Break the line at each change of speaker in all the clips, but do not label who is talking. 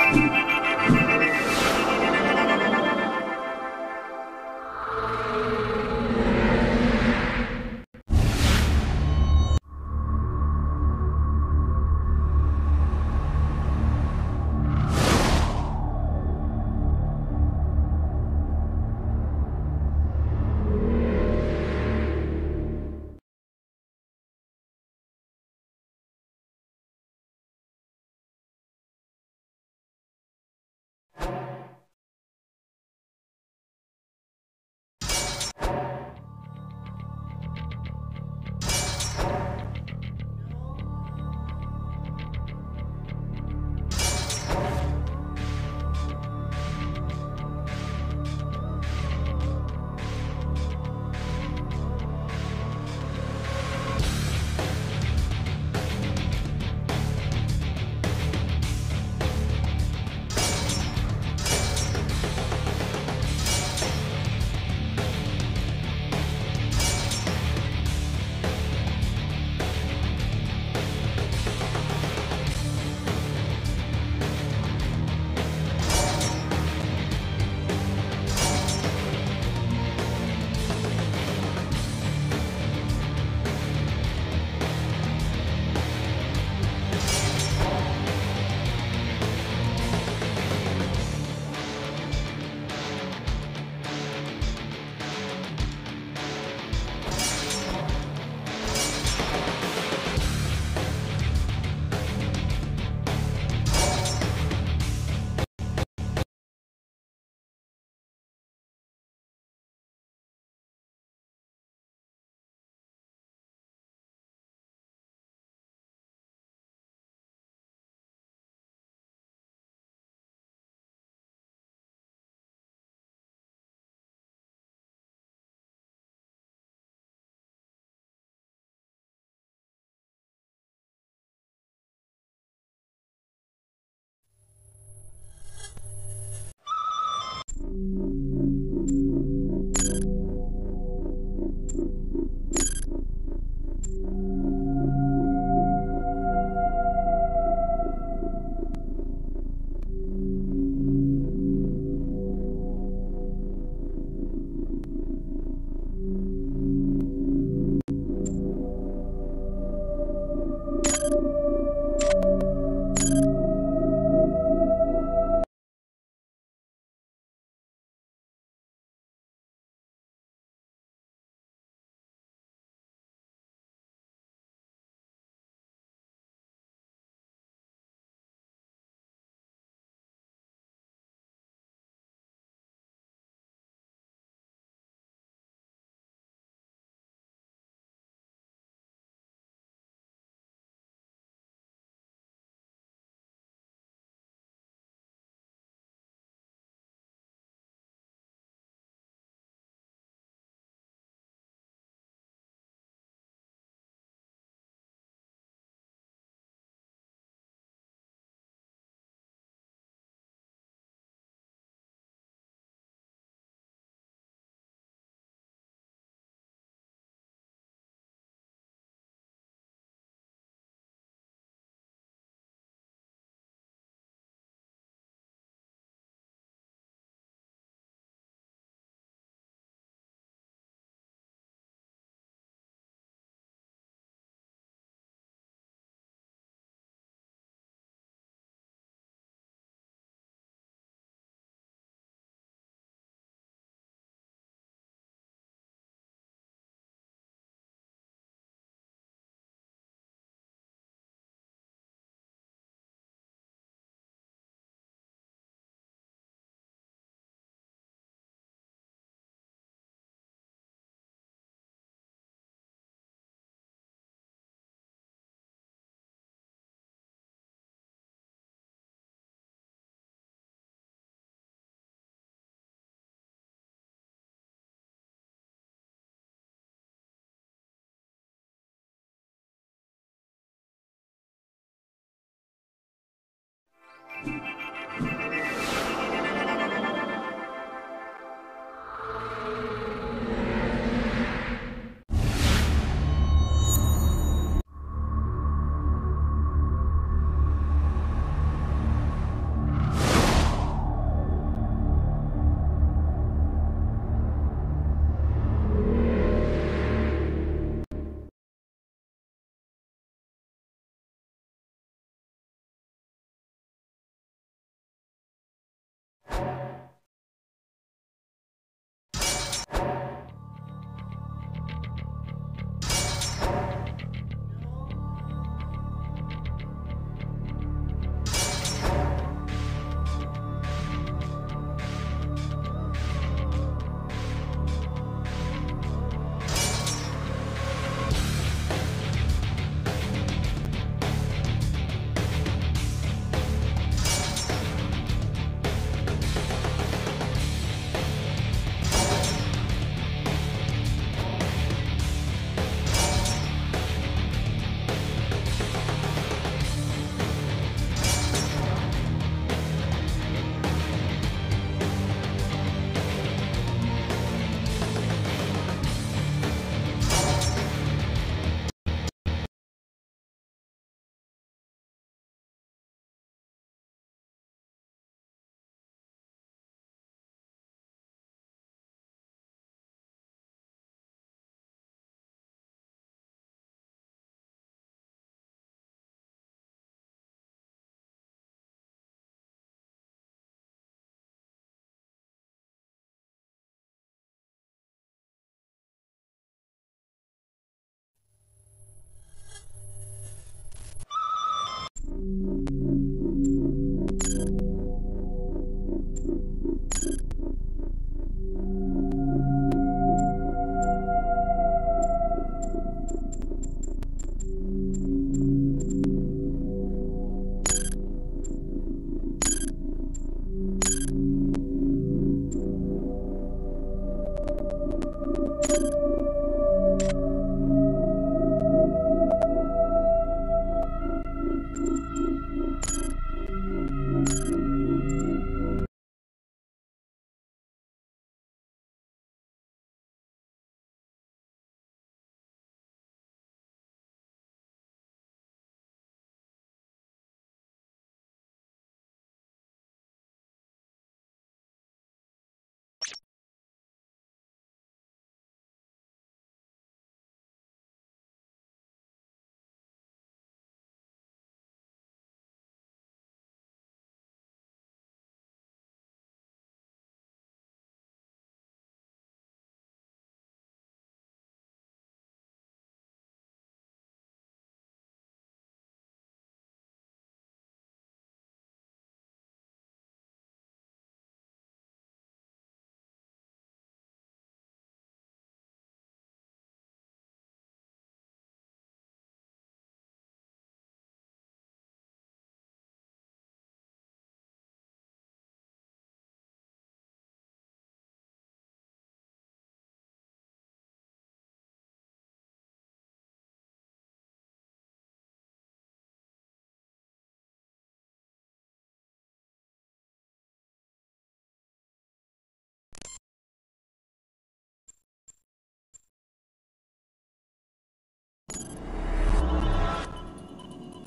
Música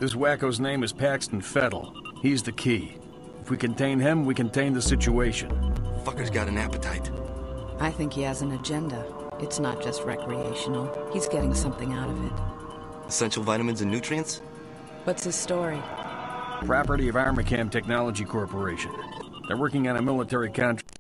This wacko's name is Paxton Fettel. He's the key. If we contain him, we contain the situation.
Fucker's got an appetite.
I think he has an agenda. It's not just recreational. He's getting something out of it.
Essential vitamins and nutrients?
What's his story?
Property of Armacham Technology Corporation. They're working on a military contract